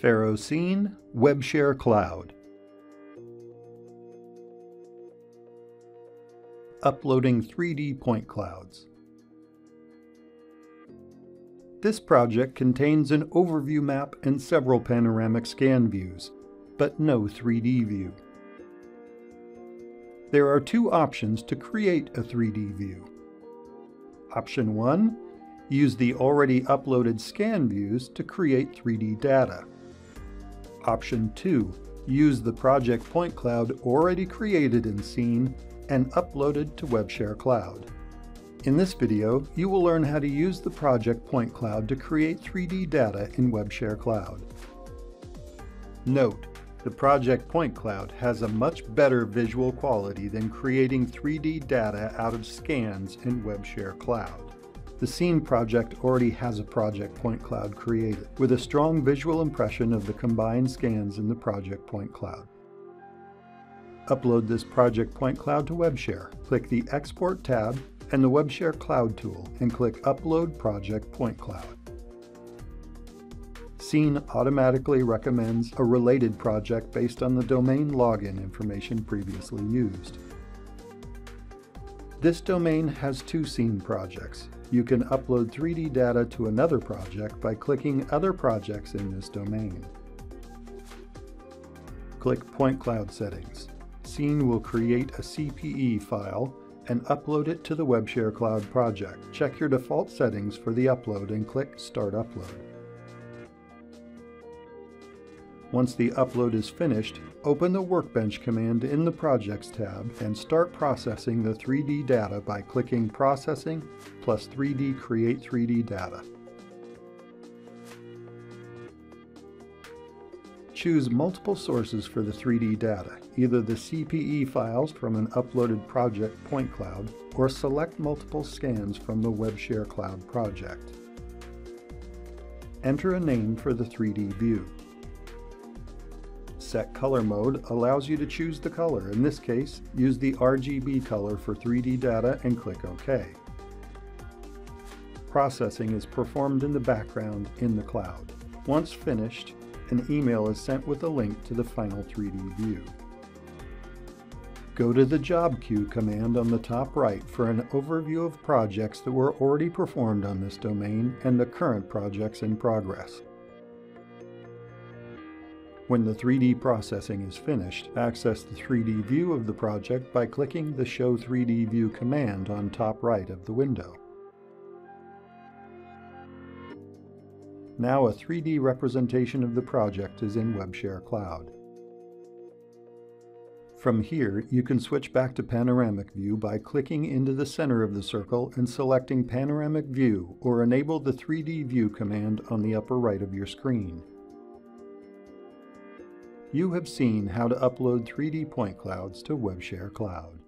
FARO Scene WebShare Cloud. Uploading 3D point clouds. This project contains an overview map and several panoramic scan views, but no 3D view. There are two options to create a 3D view. Option 1. Use the already uploaded scan views to create 3D data. Option 2. Use the project point cloud already created in Scene and uploaded to WebShare Cloud. In this video, you will learn how to use the project point cloud to create 3D data in WebShare Cloud. Note, the project point cloud has a much better visual quality than creating 3D data out of scans in WebShare Cloud. The Scene project already has a project point cloud created, with a strong visual impression of the combined scans in the project point cloud. Upload this project point cloud to WebShare. Click the Export tab and the WebShare Cloud tool and click Upload Project Point Cloud. Scene automatically recommends a related project based on the domain login information previously used. This domain has two Scene projects, you can upload 3D data to another project by clicking Other Projects in this domain. Click Point Cloud Settings. Scene will create a CPE file and upload it to the WebShare Cloud project. Check your default settings for the upload and click Start Upload. Once the upload is finished, open the Workbench command in the Projects tab and start processing the 3D data by clicking Processing plus 3D Create 3D Data. Choose multiple sources for the 3D data, either the CPE files from an uploaded project point cloud, or select multiple scans from the WebShare Cloud project. Enter a name for the 3D view. Set color mode allows you to choose the color. In this case, use the RGB color for 3D data and click OK. Processing is performed in the background in the cloud. Once finished, an email is sent with a link to the final 3D view. Go to the Job Queue command on the top right for an overview of projects that were already performed on this domain and the current projects in progress. When the 3D processing is finished, access the 3D view of the project by clicking the Show 3D View command on top right of the window. Now a 3D representation of the project is in WebShare Cloud. From here, you can switch back to Panoramic View by clicking into the center of the circle and selecting Panoramic View or enable the 3D View command on the upper right of your screen. You have seen how to upload 3D point clouds to WebShare Cloud.